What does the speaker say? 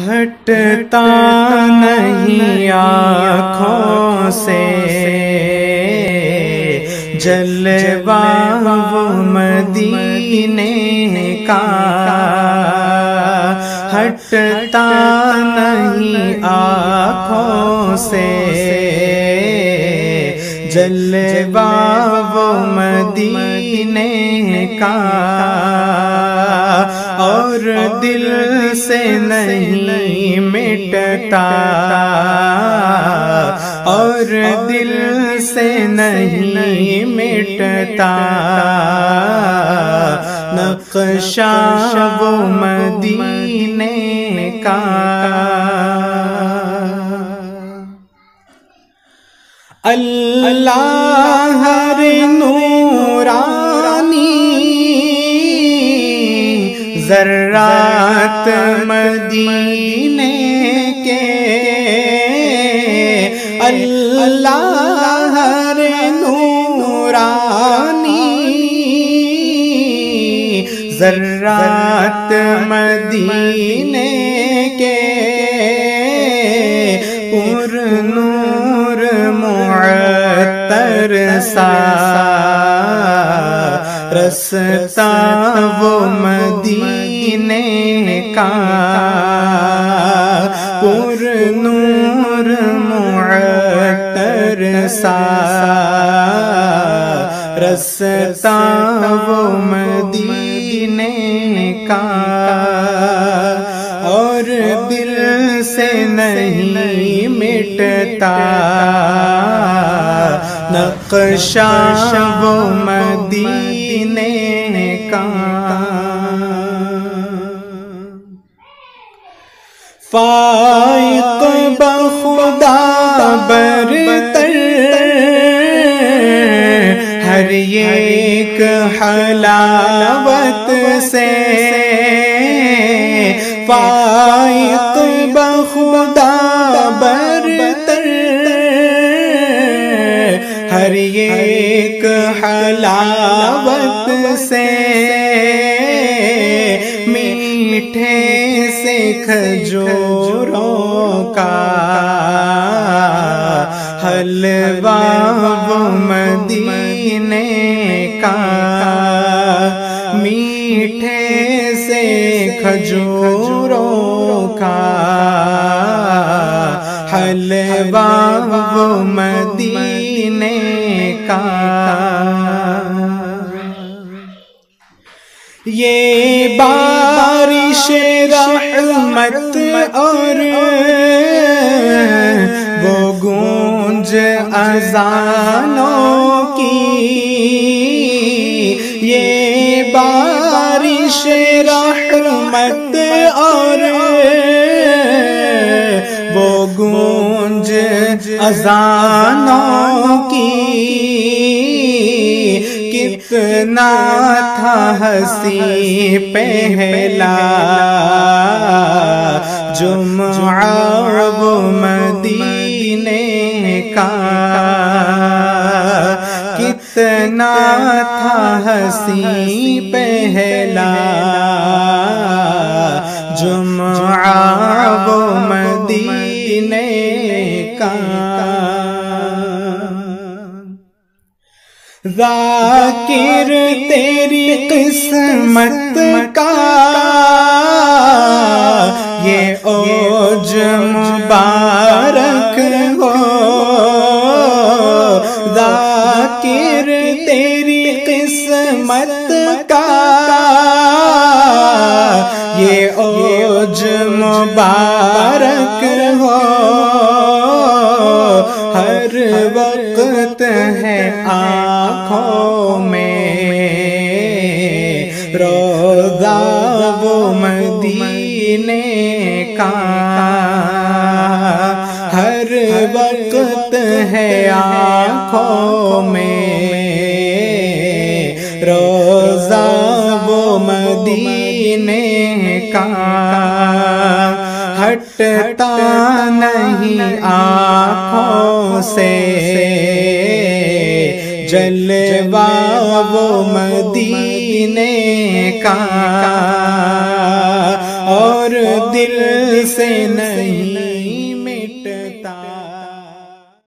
हटता नहीं आँखों से। जलवा वो मदीने का। हटता नहीं आँखों से। जलवा वो मदीने का। और दिल से नहीं मिटता। और दिल से नहीं मिटता। नक्शा वो मदीने का। अल्लाह हर नूरानी जर्रात मदीने के अल्लाह हर नूरानी जर्रात मदीने के पुर नूर मुअत्तर सा रसता वो मदीने का। पुर नूर मुअत्तर सा। रसता वो मदीने का। और दिल से नहीं मिटता। नक्शा वो मदीने का। फाइक बखुदा बरतर हर एक हलावत से। फाइक बखुदा हलावत से, मीठे से खजूरों का हलवा वो मदीने का, मीठे से खजूरों का हलवा वो मदीने का। ये बारिश रहमत और वो गूंज अजानों की। ये बारिश रहमत और वो गूंज अजानों कितना था हसी पहला जुम्आ वो मदीने का। कितना था हसी पहला जुम्आ वो मदीने का। जाकिर तेरी किस्मत का ये ओज मुबारक हो। जाकिर तेरी किस्मत का ये ओज मुबारक हो। वो मदीने का हर वक्त है आँखों में। रोजा वो मदीने का हटता नहीं आँखों से। जलवा वो मदीने का और दिल से